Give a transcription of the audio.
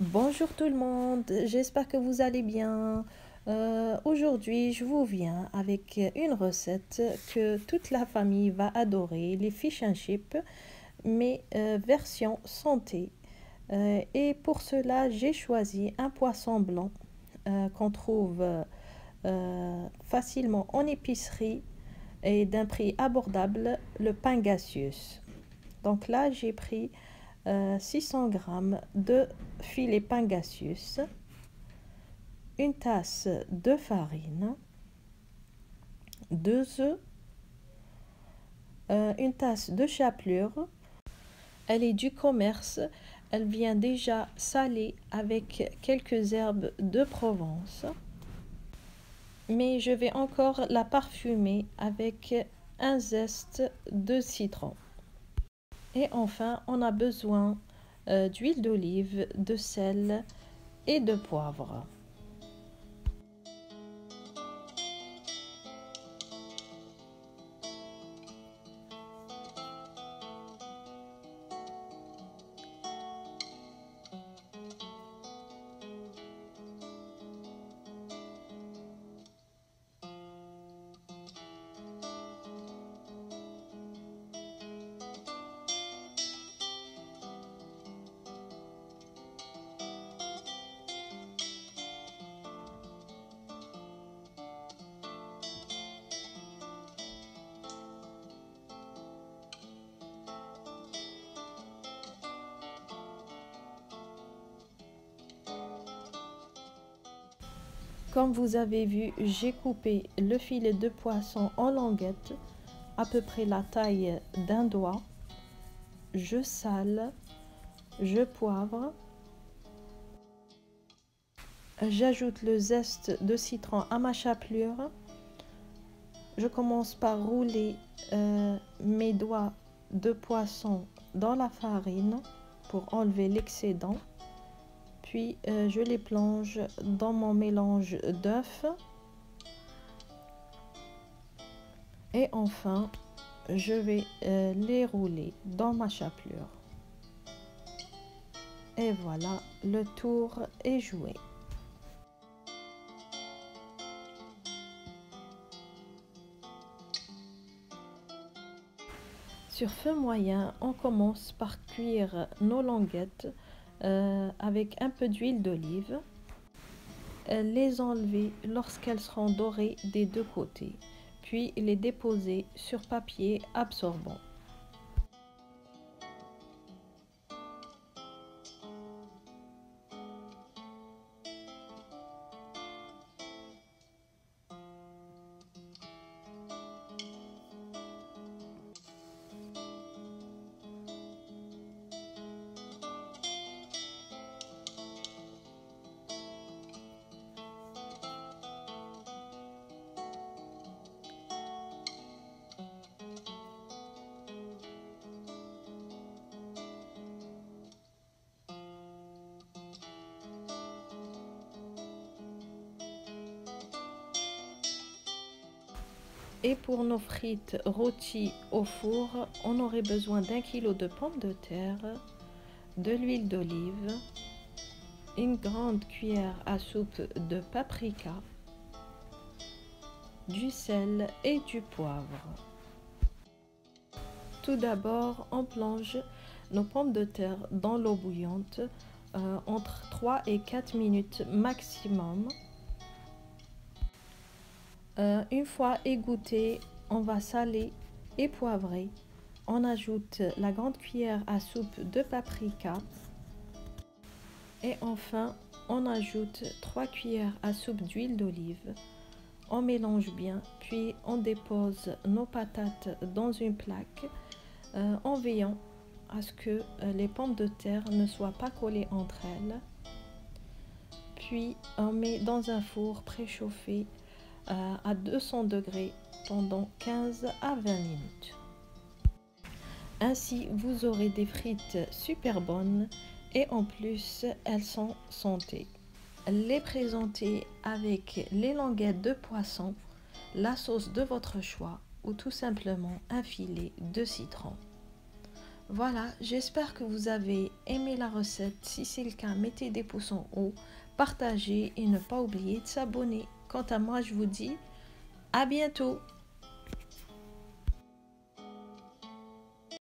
Bonjour tout le monde, j'espère que vous allez bien. Euh, aujourd'hui, je vous viens avec une recette que toute la famille va adorer, les fish and chips, mais euh, version santé. Euh, et pour cela, j'ai choisi un poisson blanc qu'on trouve facilement en épicerie et d'un prix abordable, le pangasius. Donc là, j'ai pris 600 g de filet pangasius, une tasse de farine, deux œufs, euh, une tasse de chapelure. Elle est du commerce. Elle vient déjà salée avec quelques herbes de Provence. Mais je vais encore la parfumer avec un zeste de citron. Et enfin, on a besoin euh, d'huile d'olive, de sel et de poivre. Comme vous avez vu, j'ai coupé le filet de poisson en languettes, à peu près la taille d'un doigt. Je sale, je poivre. J'ajoute le zeste de citron à ma chapelure. Je commence par rouler euh, mes doigts de poisson dans la farine pour enlever l'excédent euh, je les plonge dans mon mélange d'œufs. Et enfin je vais euh, les rouler dans ma chapelure. Et voilà le tour est joué. Sur feu moyen, on commence par cuire nos languettes euh, avec un peu d'huile d'olive. Les enlever lorsqu'elles seront dorées des deux côtés, puis les déposer sur papier absorbant. Et pour nos frites rôties au four, on aurait besoin d'un kilo de pommes de terre, de l'huile d'olive, une grande cuillère à soupe de paprika, du sel et du poivre. Tout d'abord, on plonge nos pommes de terre dans l'eau bouillante euh, entre 3 et 4 minutes maximum. Euh, une fois égoutté, on va saler et poivrer. On ajoute la grande cuillère à soupe de paprika. Et enfin, on ajoute 3 cuillères à soupe d'huile d'olive. On mélange bien, puis on dépose nos patates dans une plaque euh, en veillant à ce que euh, les pommes de terre ne soient pas collées entre elles. Puis on met dans un four préchauffé à 200 degrés pendant 15 à 20 minutes. Ainsi, vous aurez des frites super bonnes et en plus, elles sont santé. Les présenter avec les languettes de poisson, la sauce de votre choix ou tout simplement un filet de citron. Voilà, j'espère que vous avez aimé la recette. Si c'est le cas, mettez des pouces en haut, partagez et ne pas oublier de s'abonner. Quant à moi, je vous dis à bientôt